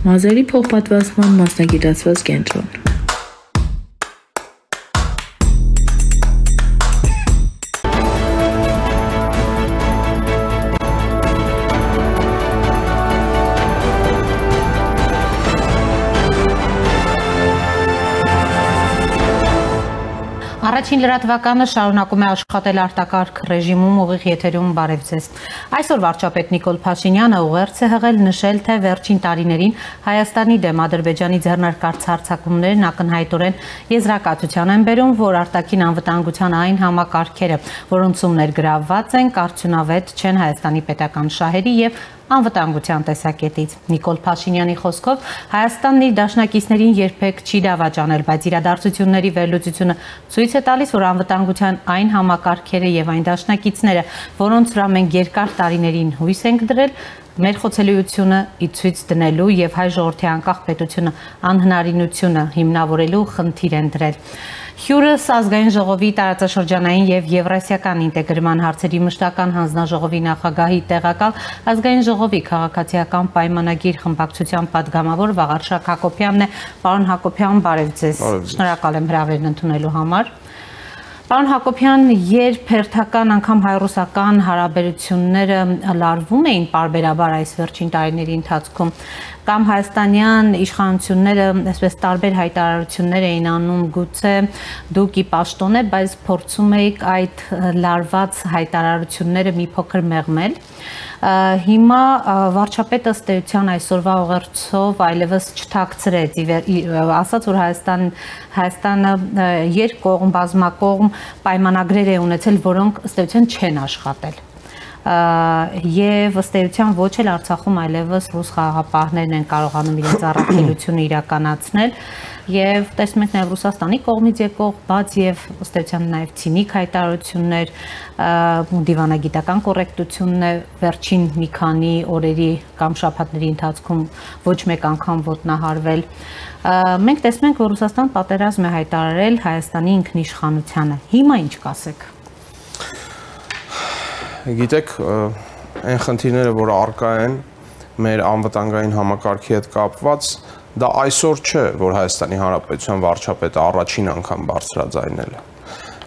Մազերի փոխպատվաստման մասնագիտացված կենտրոն։ Առաջին լրատվականը շարունակում է աշխատել արտակարգ ռեժիմում ուղիղ եթերում բարև ձեզ։ Այսօր վարչապետ Նիկոլ Փաշինյանը ուղերձ է հղել նշել, թե վերջին տարիներին Հայաստանի դեմ Ադրբեջանի ձեռնարկած հարձակումներն ակնհայտորեն եզրակացության են բերում, որ արտաքին անվտանգության այն համակարգերը, որոնցում ներգրավված են, կարծունավետ չեն Հայաստանի պետական շահերի եւ անվտանգության տեսակետից։ Նիկոլ Փաշինյանի խոսքով Հայաստանն իր դաշնակիցներին երբեք չի դավաճանել, բայց իրադարձությունների վերլուծությունը ցույց է տալիս, որ անվտանգության այն համակարգերը եւ այն դաշնակիցները, որոնց վրա մենք երկար տարիներին հույս ենք դրել, մեր խոցելիությունը ի ցույց դնելու եւ հայ ժողովրդի անկախ պետությունը անհնարինությունը հիմնավորելու խնդիր են դրել։ Հյուրը ազգային ժողովի տարածաշրջանային եւ եվրասիական ինտեգրման հարցերի մշտական հանձնաժողովի նախագահի տեղակալ ազգային ժողովի քաղաքացիական պայմանագիր խմբակցության падգամավոր Վաղարշակ Հակոբյանն է։ Պարոն Հակոբյան, բարև ձեզ։ Շնորհակալ եմ հրավերն ընդունելու համար։ Պարոն Հակոբյան, երբ հերթական անգամ հայ-ռուսական հարաբերությունները լարվում էին parberabar այս վերջին տարիների ընթացքում, կամ հայաստանյան իշխանությունները այսպես տարբեր հայտարարություններ էին անում գուցե դուք ի պաշտոն է, բայց փորձում եք այդ լարված հայտարարությունները մի փոքր մեղմել։ Հիմա վարչապետը ըստ էության այսօրվա ուղերձով այլևս չթակցրեց, ասաց որ Հայաստան Հայաստանը երկկողմ բազմակողմ պայմանագրեր է ունեցել, որոնք ըստ էության չեն աշխատել եւ ըստ էության ոչ էլ Արցախում այլևս ռուս խաղաղապահներն են կարողանում իրենց առաքելությունը իրականացնել եւ տեսնում ենք նաեւ Ռուսաստանի կողմից եկող բաց եւ ըստ էության նաեւ ցինիկ հայտարարություններ դիվանագիտական կոռեկտությունն է վերջին մի քանի օրերի կամ շաբաթների ընթացքում ոչ մեկ անգամ ոտնահարվել մենք տեսնում ենք որ Ռուսաստան պատերազմ է հայտարարել Հայաստանի ինքնիշխանությանը հիմա ինչ կասեք գիտեք, այն խնդիրները, որ արկա են մեր անվտանգային համակարգի հետ կապված, դա այսօր չէ, որ Հայաստանի Հանրապետության վարչապետը առաջին անգամ բարձրաձայնել է։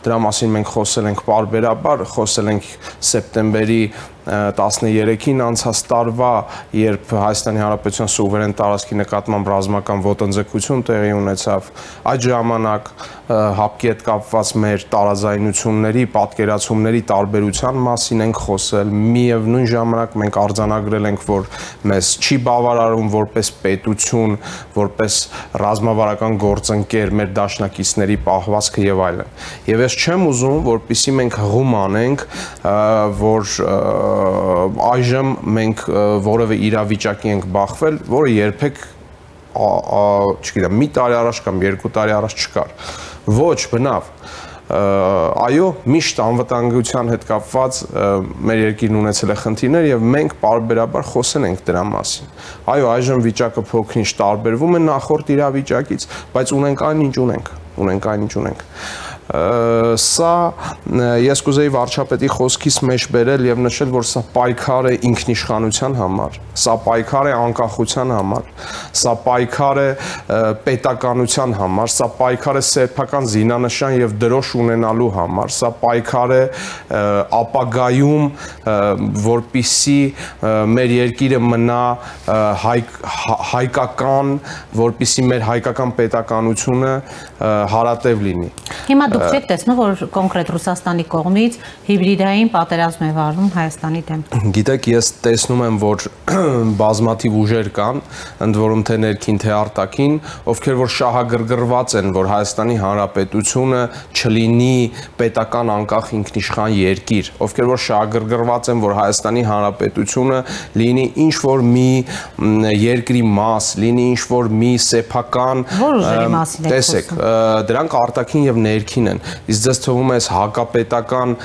Դրա մասին մենք խոսել ենք parberabar, խոսել ենք սեպտեմբերի 13-ին անցած տարվա, երբ Հայաստանի Հանրապետության սուվերեն տարածքի նկատմամբ ռազմական ոտնձգություն տեղի ունեցավ, այդ ժամանակ հապկի հետ կապված մեր տարաձայնությունների, պատկերացումների տարբերության մասին ենք խոսել։ Միևնույն ժամանակ մենք արձանագրել ենք, որ մեզ չի բավարարում որպես պետություն, որպես ռազմավարական գործընկեր մեր դաշնակիցների պահվածքը եւ այլն։ Եվ ես չեմ ուզում, որpիսի մենք հղում անենք, որ այժմ մենք որևէ իրավիճակի ենք բախվել, որը երբեք չգիտեմ, մի տարի առաջ կամ երկու տարի առաջ չկար։ Ոչ, բնավ այո, միշտ անվտանգության հետ կապված մեր երկիրն ունեցել է խնդիրներ եւ մենք parberabar խոսել ենք դրա մասին։ Այո, այժմ վիճակը փոքրինչ տարբերվում է նախորդ իրավիճակից, բայց ունենք այն ինչ ունենք, ունենք այն ինչ ունենք սա ես կուզեի վարչապետի խոսքից մեջ բերել եւ նշել, որ սա պայքար է ինքնիշխանության համար, սա պայքար է անկախության համար, սա պայքար է պետականության համար, սա պայքար է սեփական զինանշան եւ դրոշ ունենալու համար, սա պայքար է ապագայում, որպիսի մեր երկիրը մնա հայ, հայկական, որպիսի մեր հայկական պետականությունը հարատև լինի։ Հիմա դուք չեք տեսնում, որ կոնկրետ Ռուսաստանի կողմից հիբրիդային պատերազմ է վարվում Հայաստանի դեմ։ Գիտեք, ես տեսնում եմ, որ բազմաթիվ ուժեր կան, ընդ որում թե ներքին, թե արտաքին, ովքեր որ շահագրգռված են, որ Հայաստանի Հանրապետությունը չլինի պետական անկախ ինքնիշխան երկիր, ովքեր որ շահագրգռված են, որ Հայաստանի Հանրապետությունը լինի ինչ որ մի երկրի մաս, լինի ինչ որ մի սեփական Տեսեք, դրանք արտաքին եւ ներքին են։ Իսկ ձեզ թվում է այս հակապետական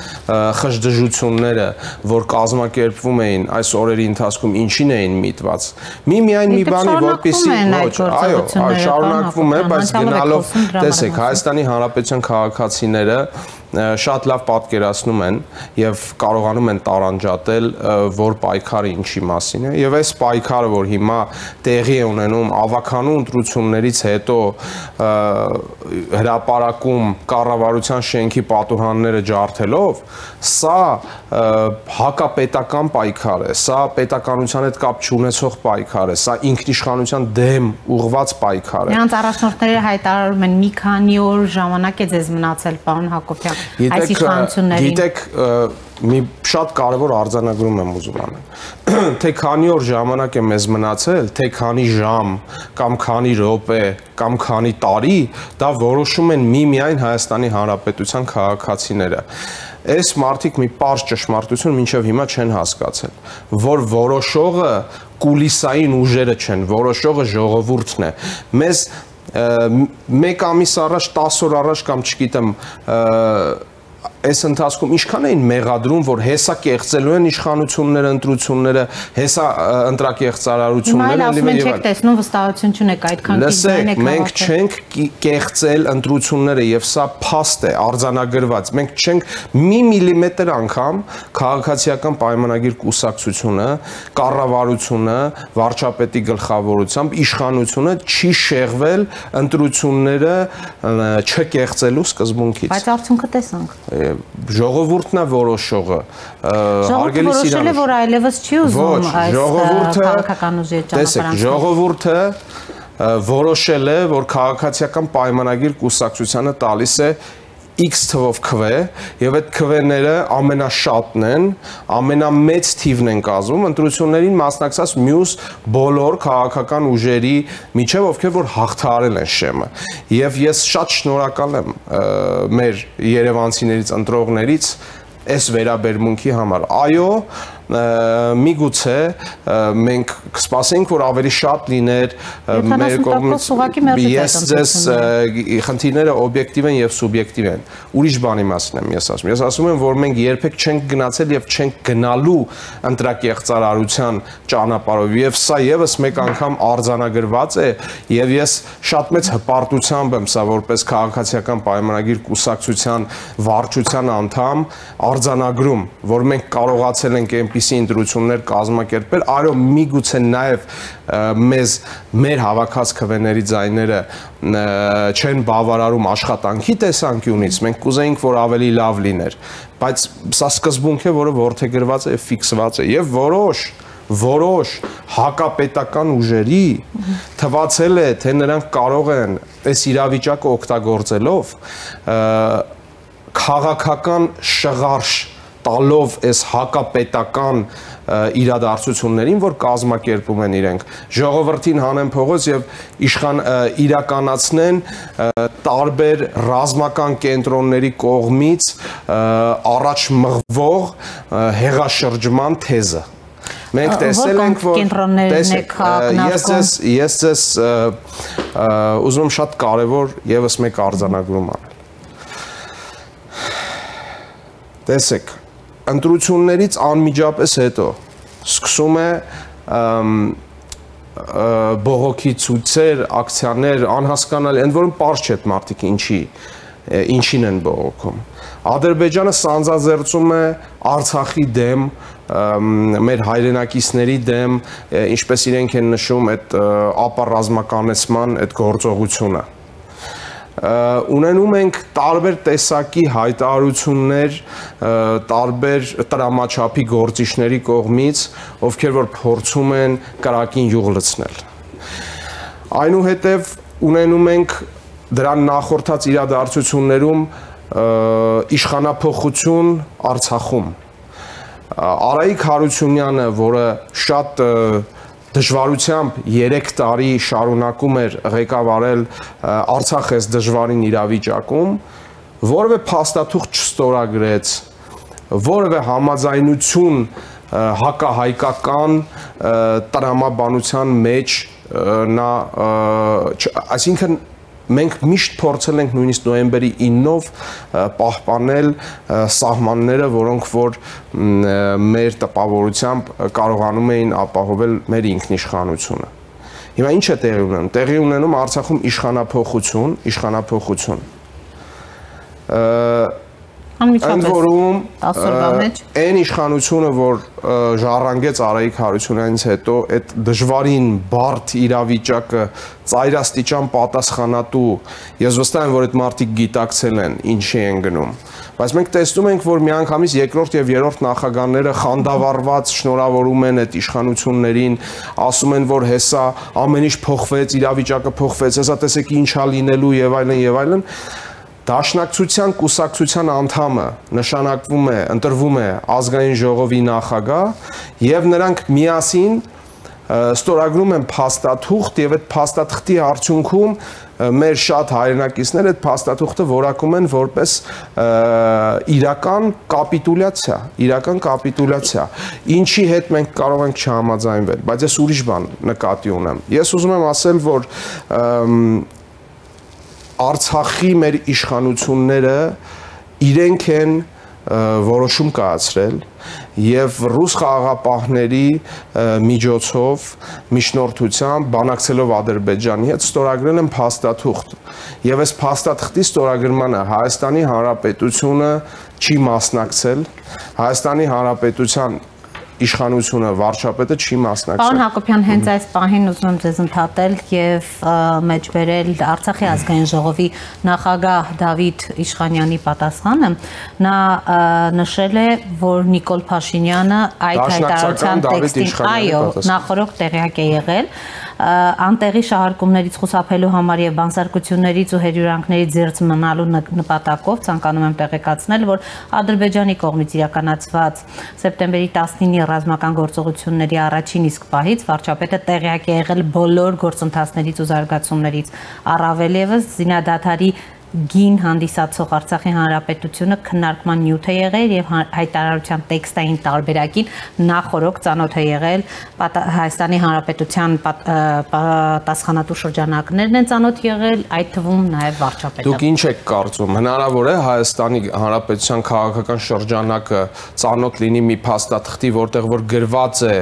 խժդժությունները, որ կազմակերպվում էին այս օրերի ընթացքում ինչին էին միտված։ Մի միայն մի բանի, որպեսի ոչ, այո, շարունակվում է, բայց գնալով տեսեք Հայաստանի Հանրապետության քաղաքացիները շատ լավ պատկերացնում են եւ կարողանում են տարանջատել որ պայքարը ինչի մասին է եւ այս պայքարը որ հիմա տեղի է ունենում ավականու ընտրություններից հետո հրաապարակում կառավարության շենքի պատուհանները ջարդելով սա հակապետական պայքար է սա պետականության հետ կապ չունեցող պայքար է սա ինքնիշխանության դեմ ուղված պայքար է նրանց առաջնորդները հայտարարում են մի քանի օր ժամանակ է ձեզ մնացել պարոն Հակոբյան այս իշխանություններին։ Գիտեք, մի շատ կարևոր արձանագրում եմ ուզում անել։ Թե քանի օր ժամանակ է մեզ մնացել, թե քանի ժամ կամ քանի րոպե կամ քանի տարի, դա որոշում են միմիայն Հայաստանի Հանրապետության քաղաքացիները այս մարտիկ մի པարզ ճշմարտություն մինչև հիմա չեն հասկացել, որ որոշողը կուլիսային ուժերը չեն, որոշողը ժողովուրդն է։ Մեզ մեկ ամիս առաջ, 10 օր առաջ կամ չգիտեմ այս ընթացքում ինչքան էին մեղադրում, որ հեսա կեղծելու են իշխանությունները, ընտրությունները, հեսա ընտրակեղծարարությունները լիվը եւ այլն։ տեսնում վստահություն չունեք այդքան դիզայն եք մենք չենք կեղծել ընտրությունները եւ սա փաստ է արձանագրված։ Մենք չենք մի միլիմետր անգամ քաղաքացիական պայմանագիր կուսակցությունը, կառավարությունը, վարչապետի գլխավորությամբ իշխանությունը չի շեղվել ընտրությունները չկեղծելու սկզբունքից։ Բայց արդյունքը տեսանք ժողովուրդն է որոշողը հարգելի սիրան որ այլևս չի ուզում այս քաղաքական ուժի ճանապարհը ժողովուրդը որոշել է որ քաղաքացիական պայմանագիր կուսակցությանը տալիս է X թվով քվե եւ այդ քվեները ամենաշատն են, ամենամեծ թիվն են կազմում ընտրություններին մասնակցած մյուս բոլոր քաղաքական ուժերի միջև, ովքեր որ հաղթահարել են շեմը։ Եվ ես շատ շնորհակալ եմ մեր Երևանցիներից ընտրողներից այս վերաբերմունքի համար։ Այո, միգուցե մենք կսպասենք, որ ավելի շատ լիներ մեր կողմից։ Ես ձեզ խնդիրները օբյեկտիվ են եւ սուբյեկտիվ են։ Ուրիշ բանի մասին եմ ես ասում։ Ես ասում եմ, որ մենք երբեք չենք գնացել եւ չենք գնալու ընտրակեղծարարության ճանապարհով եւ սա եւս մեկ անգամ արձանագրված է եւ ես շատ մեծ հպարտությամբ եմ սա որպես քաղաքացիական պայմանագիր կուսակցության վարչության անդամ արձանագրում, որ մենք կարողացել ենք այնպես այդպիսի ընտրություններ կազմակերպել, արո միգուցե նաև մեզ մեր հավաքած քվեների ձայները չեն բավարարում աշխատանքի տեսանկյունից, մենք կուզեինք, որ ավելի լավ լիներ, բայց սա սկզբունք է, որը ворթեգրված է, ֆիքսված է եւ որոշ որոշ հակապետական ուժերի թվացել է, թե նրանք կարող են այս իրավիճակը օգտագործելով քաղաքական շղարշ տալով այս հակապետական իրադարձություններին, որ կազմակերպում են իրենք, ժողովրդին հանեն փողոց եւ իշխան իրականացնեն տարբեր ռազմական կենտրոնների կողմից առաջ մղվող հեղաշրջման թեզը մենք տեսել ենք որ տեսեք ես ես ես ես ուզում շատ կարևոր եւս մեկ արձանագրում անել տեսեք ընտրություններից անմիջապես հետո սկսում է բողոքի ցույցեր, ակցիաներ անհասկանալի, ընդ որում པարզ չէ մարդիկ ինչի ինչին են բողոքում։ Ադրբեջանը սանձազերծում է Արցախի դեմ, մեր հայրենակիցների դեմ, ինչպես իրենք են նշում այդ ապառազմականեցման այդ գործողությունը ունենում ենք տարբեր տեսակի հայտարարություններ տարբեր տրամաչափի գործիչների կողմից, ովքեր որ փորձում են կրակին յուղ լցնել։ Այնուհետև ունենում ենք դրան նախորդած իրադարձություններում իշխանապողություն Արցախում Արայիկ Հարությունյանը, որը շատ և, դժվարությամբ 3 տարի շարունակում էր ղեկավարել Արցախ այս դժվարին իրավիճակում, որևէ փաստաթուղթ չստորագրեց, որևէ համաձայնություն հակահայկական տրամաբանության մեջ նա այսինքն մենք միշտ փորձել ենք նույնիսկ նոյեմբերի 9-ով պահպանել սահմանները, որոնք որ մեր տպավորությամբ կարողանում էին ապահովել մեր ինքնիշխանությունը։ Հիմա ինչ է տեղի ունենում։ Տեղի ունենում Արցախում իշխանապողություն, իշխանապողություն։ Անմիջապես Ընդ որում 10 օրվա մեջ այն իշխանությունը, որ ժառանգեց Արայիկ Հարությունյանից հետո, այդ դժվարին բարդ իրավիճակը ծայրաստիճան պատասխանատու, ես վստահ եմ, որ այդ մարդիկ գիտակցել են ինչի են գնում։ Բայց մենք տեսնում ենք, որ միանգամից երկրորդ եւ երրորդ նախագահները խանդավառված շնորհավորում են այդ իշխանություններին, ասում են, որ հեսա ամեն ինչ փոխվեց, իրավիճակը փոխվեց, հեսա տեսեք ինչա լինելու եւ այլն եւ այլն։ Դաշնակցության կուսակցության անդամը նշանակվում է, ընտրվում է ազգային ժողովի նախագահ եւ նրանք միասին ստորագրում են փաստաթուղթ եւ այդ փաստաթղթի արդյունքում մեր շատ հայրենակիցներ այդ փաստաթուղթը որակում են որպես իրական կապիտուլյացիա, իրական կապիտուլյացիա։ Ինչի հետ մենք կարող ենք չհամաձայնվել, բայց ես ուրիշ բան նկատի ունեմ։ Ես ուզում եմ ասել, որ Արցախի մեր իշխանությունները իրենք են որոշում կայացրել եւ ռուս խաղաղապահների միջոցով միջնորդությամբ բանակցելով Ադրբեջանի հետ ստորագրել են փաստաթուղթ եւ այս փաստաթղթի ստորագրմանը Հայաստանի Հանրապետությունը չի մասնակցել Հայաստանի Հանրապետության իշխանությունը վարչապետը չի մասնակցել։ Պարոն Հակոբյան, հենց այս պահին ուզում եմ ձեզ ընդհատել եւ մեջբերել Արցախի ազգային ժողովի նախագահ Դավիթ Իշխանյանի պատասխանը։ Նա նշել է, որ Նիկոլ Փաշինյանը այդ հայտարարության տեքստին, այո, նախորդ տեղյակ է եղել անտեղի շահարկումներից խուսափելու համար եւ բանսարկություններից ու հերյուրանքներից ձերծ մնալու նպատակով ցանկանում եմ տեղեկացնել, որ Ադրբեջանի կողմից իրականացված սեպտեմբերի 19-ի ռազմական գործողությունների առաջին իսկ պահից վարչապետը տեղյակ է եղել բոլոր գործընթացներից ու զարգացումներից, առավել եւս զինադադարի գին հանդիսացող Արցախի հանրապետությունը քննարկման նյութ է եղել եւ հայտարարության տեքստային տարբերակին նախորոք ծանոթ է եղել Հայաստանի հանրապետության պատասխանատու շրջանակներն են ծանոթ եղել, այդ թվում նաեւ վարչապետը։ Դուք ինչ եք կարծում, հնարավոր է Հայաստանի հանրապետության քաղաքական շրջանակը ծանոթ լինի մի փաստաթղթի, որտեղ որ գրված է,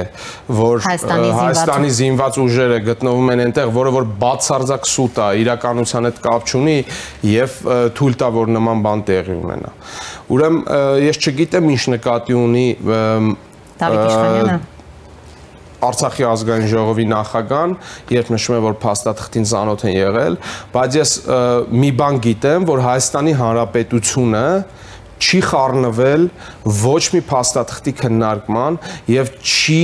որ Հայաստանի զինված ուժերը գտնվում են այնտեղ, որը որ բացարձակ սուտ է, իրականության հետ կապ չունի եւ թույլ տա որ նման բան տեղի ունենա։ Ուրեմն ես չգիտեմ ինչ նկատի ունի Դավիթ Իշխանյանը Արցախի ազգային ժողովի նախագահան, երբ նշում է, որ փաստաթղթին ծանոթ են եղել, բայց ես մի բան գիտեմ, որ Հայաստանի Հանրապետությունը չի խառնվել ոչ մի փաստաթղթի քննարկման եւ չի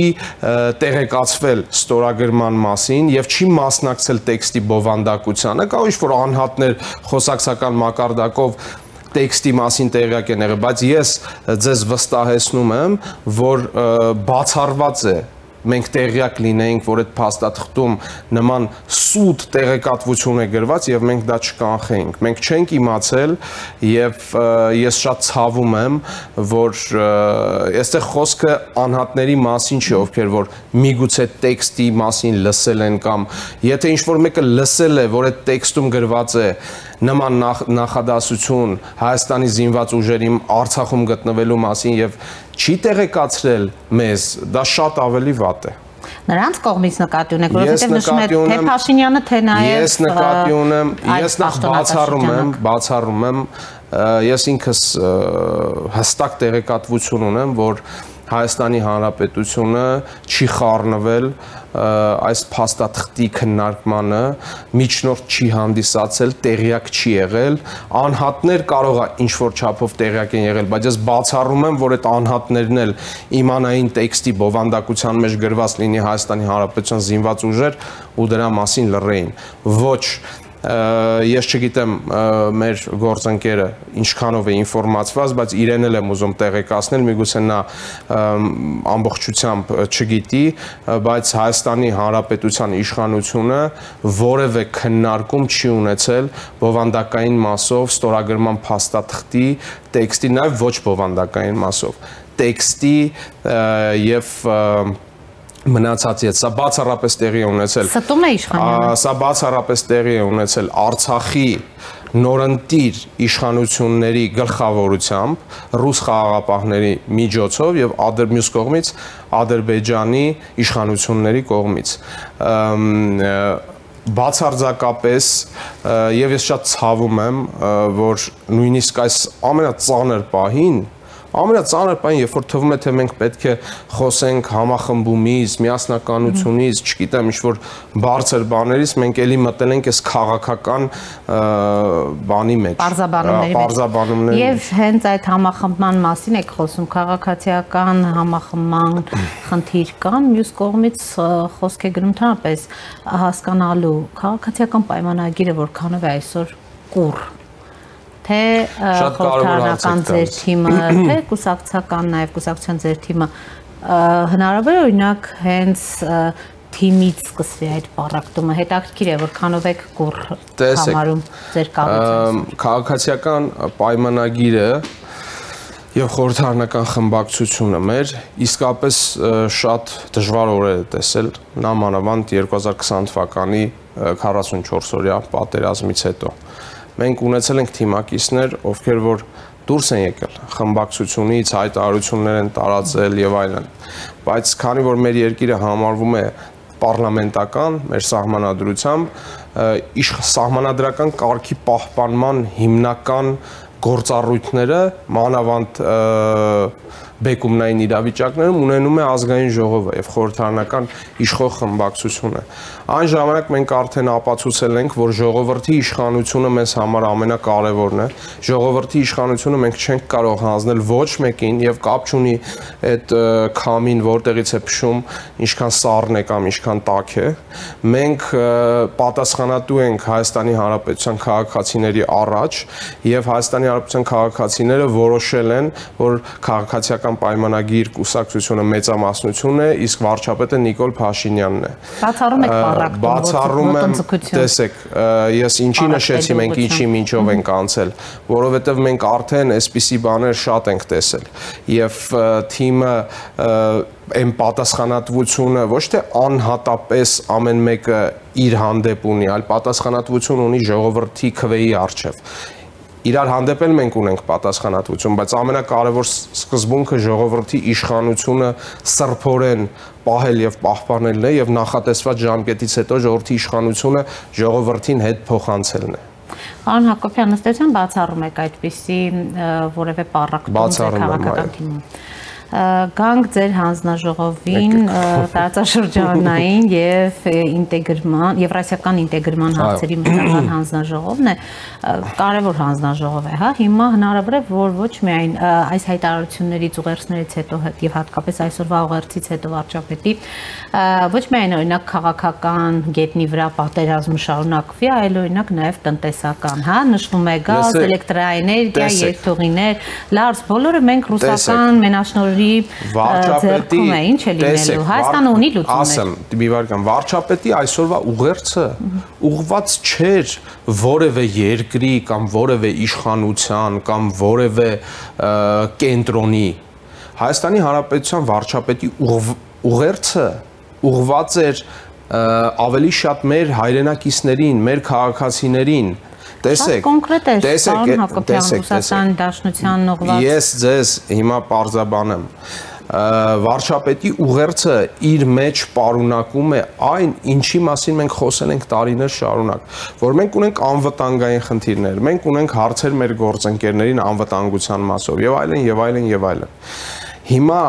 տեղեկացվել ստորագրման մասին եւ չի մասնակցել տեքստի բովանդակությանը կամ ինչ որ անհատներ խոսակցական մակարդակով տեքստի մասին տեղյակ են եղել, բայց ես ձեզ վստահեցնում եմ, որ բացառված է մենք տեղյակ լինեինք, որ այդ փաստաթղթում նման սուտ տեղեկատվություն է գրված եւ մենք դա չկանխեինք։ Մենք չենք իմացել եւ ես շատ ցավում եմ, որ այստեղ խոսքը անհատների մասին չի, ովքեր որ միգուցե տեքստի մասին լսել են կամ եթե ինչ-որ մեկը լսել է, որ այդ տեքստում գրված է նման նախ, նախադասություն Հայաստանի զինված ուժերի Արցախում գտնվելու մասին եւ չի տեղեկացրել մեզ, դա շատ ավելի վատ է նրանց կողմից նկատի ունեք, որովհետև նշում եք թե Փաշինյանը, թե նաև Ես նկատի ունեմ, ես նախ բացառում եմ, բացառում եմ, ես ինքս հստակ տեղեկատվություն ունեմ, որ Հայաստանի Հանրապետությունը չի խառնվել այս փաստաթղթի քննարկմանը, միջնորդ չի հանդիսացել, տեղյակ չի եղել, անհատներ կարող է ինչ որ չափով տեղյակ են եղել, բայց ես բացառում եմ, որ այդ անհատներն էլ իմանային տեքստի բովանդակության մեջ գրված լինի Հայաստանի Հանրապետության զինված ուժեր ու դրա մասին լռեին։ Ոչ ես չգիտեմ մեր գործընկերը ինչքանով է ինֆորմացված, բայց իրեն էլ եմ ուզում տեղեկացնել, միգուցե նա ամբողջությամբ չգիտի, բայց Հայաստանի Հանրապետության իշխանությունը որևէ քննարկում չի ունեցել բովանդակային մասով ստորագրման փաստաթղթի տեքստի, նաև ոչ բովանդակային մասով տեքստի եւ և մնացածի հետ։ Սա բացառապես տեղի է ունեցել։ Ստում է իշխանությունը։ Սա բացառապես տեղի է ունեցել Արցախի նորընտիր իշխանությունների գլխավորությամբ ռուս խաղաղապահների միջոցով եւ ադրբ մյուս կողմից Ադրբեջանի իշխանությունների կողմից բացարձակապես եւ ես շատ ցավում եմ, որ նույնիսկ այս ամենածանր պահին ամենածանր բանը, երբ որ թվում է թե մենք պետք է խոսենք համախմբումից, միասնականությունից, չգիտեմ, ինչ որ բարձր բաներից, մենք էլի մտել ենք այս քաղաքական բանի մեջ, բարձաբանումների մեջ։ Եվ հենց այդ համախմբման մասին եք խոսում, քաղաքացիական համախմբման խնդիր կան, մյուս կողմից խոսք է գնում թափես հասկանալու քաղաքացիական պայմանագիրը որքանով է այսօր կուր թե խորհրդարանական ձեր թիմը, թե կուսակցական, նաև կուսակցության ձեր թիմը հնարավոր է օրինակ հենց թիմից սկսվի այդ պարակտումը հետաքրքիր է որքանով եք գուր համարում ձեր կառուցումը քաղաքացիական պայմանագիրը եւ խորհրդարանական խմբակցությունը մեր իսկապես շատ դժվար օրեր է տեսել նամանավանդ 2020 թվականի 44 օրյա պատերազմից հետո մենք ունեցել ենք թիմակիցներ, ովքեր որ դուրս են եկել խմբակցությունից, հայտարարություններ են տարածել եւ այլն։ Բայց քանի որ մեր երկիրը համարվում է պարլամենտական մեր սահմանադրությամբ իշխ սահմանադրական կարգի պահպանման հիմնական գործառույթները մանավանդ բեկումնային իրավիճակներում ունենում է ազգային ժողովը եւ խորհրդարանական իշխող խմբակցությունը։ Այն ժամանակ մենք արդեն ապացուցել ենք, որ ժողովրդի իշխանությունը մեզ համար ամենակարևորն է։ Ժողովրդի իշխանությունը մենք չենք կարող հանձնել ոչ մեկին եւ կապ չունի այդ քամին որտեղից է փշում, ինչքան սառն է կամ ինչքան տաք է։ Մենք պատասխանատու ենք Հայաստանի Հանրապետության քաղաքացիների առաջ եւ Հայաստանի Հանրապետության քաղաքացիները որոշել են, որ քաղաքացիական պայմանագիր կուսակցությունը մեծամասնություն է, իսկ վարչապետը Նիկոլ Փաշինյանն է։ Բացառում եք բացառում եմ, տեսեք, ես ինչի նշեցի, մենք ինչի ինչով ենք անցել, որովհետև մենք արդեն այսպիսի բաներ շատ ենք տեսել եւ թիմը այն պատասխանատվությունը ոչ թե անհատապես ամեն մեկը իր հանդեպ ունի, այլ պատասխանատվություն ունի ժողովրդի քվեի արչև իրար հանդեպ էլ մենք ունենք պատասխանատվություն, բայց ամենակարևոր սկզբունքը ժողովրդի իշխանությունը սրբորեն պահել եւ պահպանելն է եւ նախատեսված ժամկետից հետո ժողովրդի իշխանությունը ժողովրդին հետ փոխանցելն է։ Պարոն Հակոբյան, ըստ էության բացառում եք այդպիսի որևէ պարակտում քաղաքական թիմում գանք ձեր հանձնաժողովին տարածաշրջանային եւ ինտեգրման եվրասիական ինտեգրման հարցերի մշտական հանձնաժողովն է կարևոր հանձնաժողով է հա հիմա հնարավոր է որ ոչ միայն այս հայտարարություններից ուղերձներից հետո եւ հատկապես այսօրվա ուղերձից հետո վարչապետի ոչ միայն օրինակ քաղաքական գետնի վրա պատերազմը շարունակվի այլ օրինակ նաեւ տնտեսական հա նշվում է գազ էլեկտրաէներգիա երթուղիներ լարս բոլորը մենք ռուսական մենաշնորհի վարչապետի ձեռքում է, ինչ է լինելու։ Հայաստանը ունի լուծումներ։ Ասեմ, մի վարքան, վարչապետի այսօրվա ուղերձը ուղված չէր որևէ երկրի կամ որևէ իշխանության կամ որևէ կենտրոնի։ Հայաստանի Հանրապետության վարչապետի ուղերձը ուղված էր ավելի շատ մեր հայրենակիցներին, մեր քաղաքացիներին, տեսեք կոնկրետ է տեսեք տեսեք Ռուսաստան Դաշնության ուղղված ես ձեզ հիմա parzabanեմ վարչապետի ուղերձը իր մեջ պարունակում է այն, ինչի մասին մենք խոսել ենք տարիներ շարունակ, որ մենք ունենք անվտանգային խնդիրներ, մենք ունենք հարցեր մեր գործընկերներին անվտանգության մասով եւ այլն եւ այլն եւ այլն։ Հիմա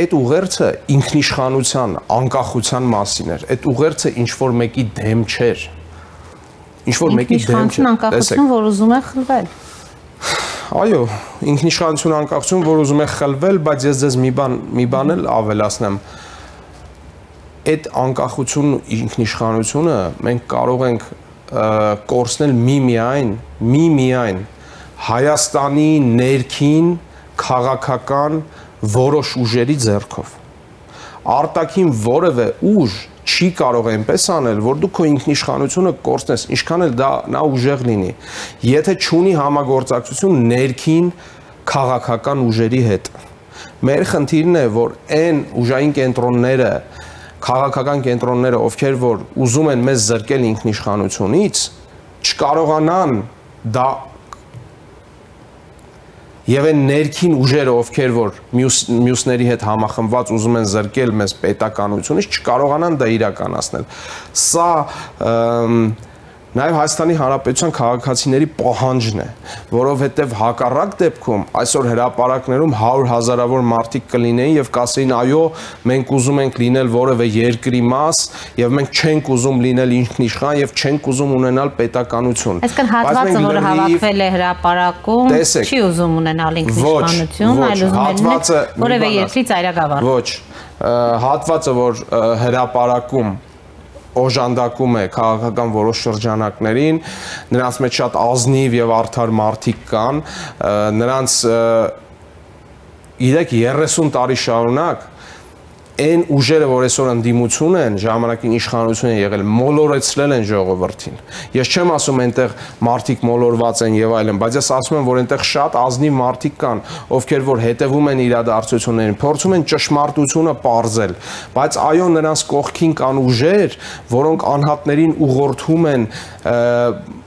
այդ ուղերձը ինքնիշխանության, անկախության մասին էր։ Այդ ուղերձը ինչ որ մեկի դեմ չէր։ Ինչ որ մեկի դեմ չէր։ Անկախություն, որ ուզում է խլվել։ Այո, ինքնիշխանություն անկախություն, որ ուզում է խլվել, բայց ես ձեզ մի բան մի բան էլ ավելացնեմ։ Այդ անկախություն ինքնիշխանությունը մենք կարող ենք կորցնել մի-միայն, մի-միայն Հայաստանի ներքին քաղաքական որոշ ուժերի ձեռքով։ Արտակին որևէ ուժ չի կարող այնպես անել, որ դու քո ինքնիշխանությունը կորցնես, ինչքան էլ դա նա ուժեղ լինի։ Եթե ճունի համագործակցություն ներքին քաղաքական ուժերի հետ։ Մեր խնդիրն է, որ այն ուժային կենտրոնները, քաղաքական կենտրոնները, ովքեր որ ուզում են մեզ զրկել ինքնիշխանությունից, չկարողանան դա եւ այն ներքին ուժերը, ովքեր որ մյուս մյուսների հետ համախմբված ուզում են զրկել մեզ պետականությունից, չկարողանան դա իրականացնել։ Սա և, Նաև Հայաստանի Հանրապետության քաղաքացիների պահանջն է, որովհետև հակառակ դեպքում այսօր հրաապարակներում 100 հազարավոր մարդիկ կլինեին եւ կասեին այո, մենք ուզում ենք լինել որևէ երկրի մաս եւ մենք չենք ուզում լինել ինքնիշխան եւ չենք ուզում ունենալ պետականություն։ Այսինքն հատվածը, որը հավաքվել է հրաապարակում, չի ուզում ունենալ ինքնիշխանություն, այլ ուզում է որևէ երկրի ծայրագավառ։ Ոչ, հատվածը, որ հրաապարակում օժանդակում է քաղաքական որոշ շրջանակներին, նրանց մեջ շատ ազնիվ եւ արդար մարդիկ կան, նրանց իրեք 30 տարի շարունակ այն ուժերը, որ այսօր ընդդիմություն են, ժամանակին իշխանություն են եղել, մոլորեցրել են ժողովրդին։ Ես չեմ ասում այնտեղ մարդիկ մոլորված են եւ այլն, բայց ես ասում եմ, որ այնտեղ շատ ազնիվ մարդիկ կան, ովքեր որ հետևում են իրադարձություններին, փորձում են ճշմարտությունը ողրզել, բայց այո, նրանց կողքին կան ուժեր, որոնք անհատներին ուղղորդում են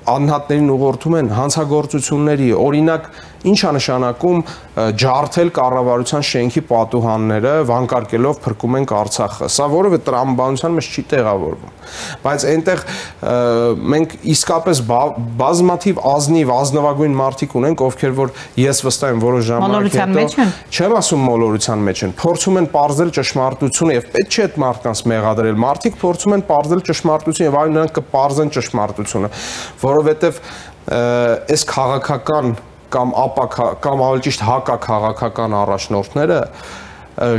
անհատներին ուղղորդում են հանցագործությունների, օրինակ Ինչ է նշանակում ջարդել կառավարության շենքի պատուհանները, վանկարկելով փրկում ենք Արցախը։ Սա որևէ տրամաբանության մեջ չի տեղավորվում։ Բայց այնտեղ մենք իսկապես բազմաթիվ ազնիվ, ազնվագույն մարդիկ ունենք, ովքեր որ ես վստահ եմ որոշ ժամանակ հետո չեմ ասում մոլորության մեջ են, փորձում են ողրել ճշմարտությունը եւ պետք չէ այդ մարդկանց մեղադրել։ Մարդիկ փորձում են ողրել ճշմարտությունը եւ այլ նրանք կպարզեն ճշմարտությունը, որովհետեւ այս քաղաքական կամ ապա կամ ավելի ճիշտ հակա քաղաքական առաջնորդները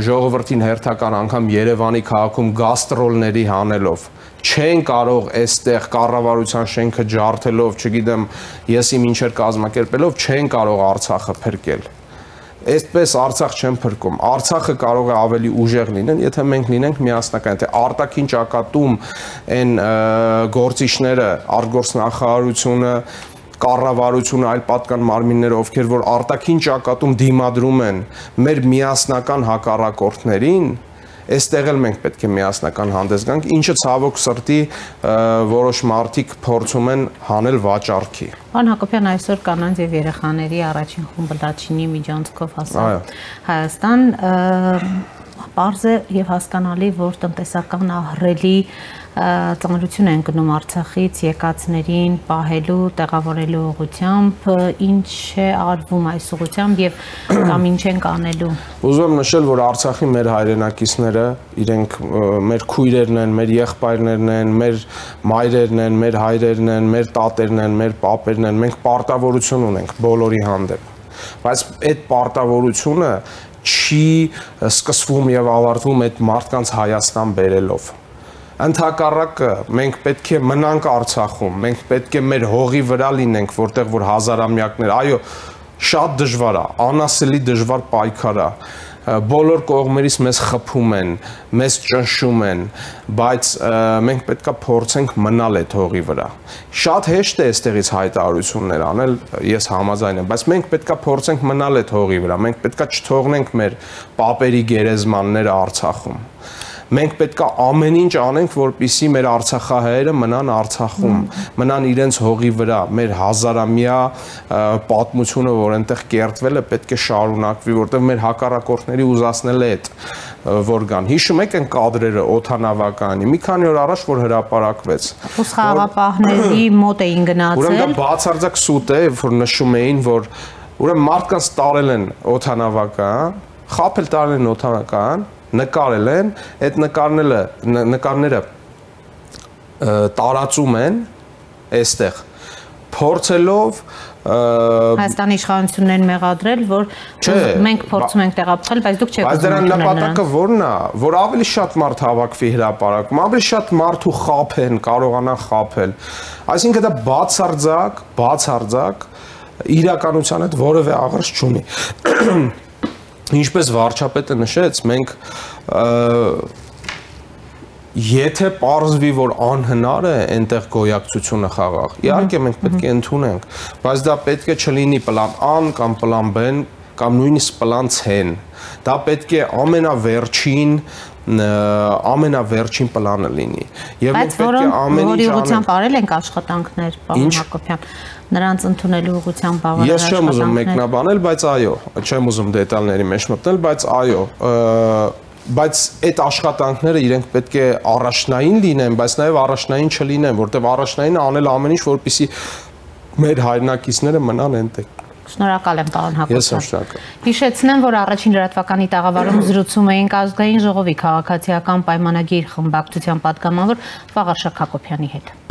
ժողովրդին հերթական անգամ Երևանի քաղաքում գաստրոլների հանելով չեն կարող այստեղ կառավարության շենքը ջարդելով, չգիտեմ, եսի ինչեր կազմակերպելով չեն կարող Արցախը փրկել։ Այդպես Արցախ չեն փրկում։ Արցախը կարող է ավելի ուժեղ լինել, եթե մենք լինենք միասնական, թե արտաքին ճակատում այն գործիչները, արտգործնախարարությունը, կառավարությունը, այլ պատկան մարմինները, ովքեր որ արտաքին ճակատում դիմադրում են մեր միասնական հակառակորդներին, այստեղ էլ մենք պետք է միասնական հանդես գանք, ինչը ցավոք սրտի որոշ մարդիկ փորձում են հանել վաճառքի։ Պարոն Հակոբյան, այսօր կանանց եւ երեխաների առաջին խումբը Լաչինի միջանցքով հասավ Հայաստան, պարզ է եւ հասկանալի, որ տնտեսական ահռելի ծանրություն են գնում Արցախից եկածներին պահելու, տեղավորելու ուղությամբ, ինչ է արվում այս ուղությամբ եւ կամ ինչ են կանելու։ Ուզում եմ նշել, որ Արցախի մեր հայրենակիցները, իրենք մեր քույրերն են, մեր եղբայրներն են, մեր մայրերն են, մեր հայրերն են, մեր տատերն են, մեր պապերն են, մենք պարտավորություն ունենք բոլորի հանդեպ բայց այդ պարտավորությունը չի սկսվում եւ ավարտվում այդ մարդկանց Հայաստան բերելով Ընթակառակը մենք պետք է մնանք Արցախում, մենք պետք է մեր հողի վրա լինենք, որտեղ որ հազարամյակներ, այո, շատ դժվար է, անասելի դժվար պայքար է բոլոր կողմերից մեզ խփում են, մեզ ճնշում են, բայց մենք պետքա փորձենք մնալ այդ հողի վրա։ Շատ հեշտ է այստեղից հայտարարություններ անել, ես համաձայն եմ, բայց մենք պետքա փորձենք մնալ այդ հողի վրա։ Մենք պետքա չթողնենք մեր պապերի գերեզմանները Արցախում մենք պետքա ամեն ինչ անենք, որպիսի մեր Արցախահայերը մնան Արցախում, մնան իրենց հողի վրա, մեր հազարամյա պատմությունը, որ այնտեղ կերտվել է, պետք է շարունակվի, որտեղ մեր հակառակորդների ուզացնել է այդ որ կան։ Հիշում եք այն կադրերը օթանավականի։ Մի քանի օր առաջ որ հրապարակվեց։ Խաղապահների մոտ էին գնացել։ Ուրեմն դա բացարձակ սուտ է, որ նշում էին, որ ուրեմն մարդկանց տարել են օթանավական, խապել տարել են օթանավական, նկարել են, այդ նկարները նկարները տարածում են այստեղ փորձելով Հայաստանի իշխանություններն մեղադրել, որ մենք փորձում ենք տեղափոխել, բայց դուք չեք Բայց դրա նպատակը ո՞րն է, որ ավելի շատ մարդ հավաքվի հրաապարակում, ավելի շատ մարդ ու խափեն, կարողանան խափել։ Այսինքն դա բացարձակ, բացարձակ իրականության հետ որևէ աղրս չունի ինչպես վարչապետը նշեց, մենք եթե parzvi որ անհնար է այնտեղ գոյակցությունը խաղաղ։ Իհարկե մենք պետք է ընդունենք, բայց դա պետք է չլինի պլան A կամ պլան B-ն կամ նույնիսկ պլանցեն, դա պետք է ամենավերջին ամենավերջին պլանը լինի։ Եվ մենք պետք է ամեն ինչ անենք։ Արել ենք աշխատանքներ, պարոն Հակոբյան նրանց ընդունելու ուղղությամբ բավարար Ես չեմ ուզում մեկնաբանել, բայց այո, չեմ ուզում դետալների մեջ մտնել, բայց այո, բայց այդ աշխատանքները իրենք պետք է առաջնային լինեն, բայց նաև առաջնային չլինեն, որտեղ առաջնայինը անել ամեն ինչ, որպեսզի մեր հայրենակիցները մնան այնտեղ։ Շնորհակալ եմ, պարոն Հակոբյան։ Ես շնորհակալ։ Հիշեցնեմ, որ առաջին լրատվականի տաղավարում զրուցում էին ազգային ժողովի քաղաքացիական պայմանագիր խմբակցության պատգամավոր Վաղարշակ Հակոբյանի հետ։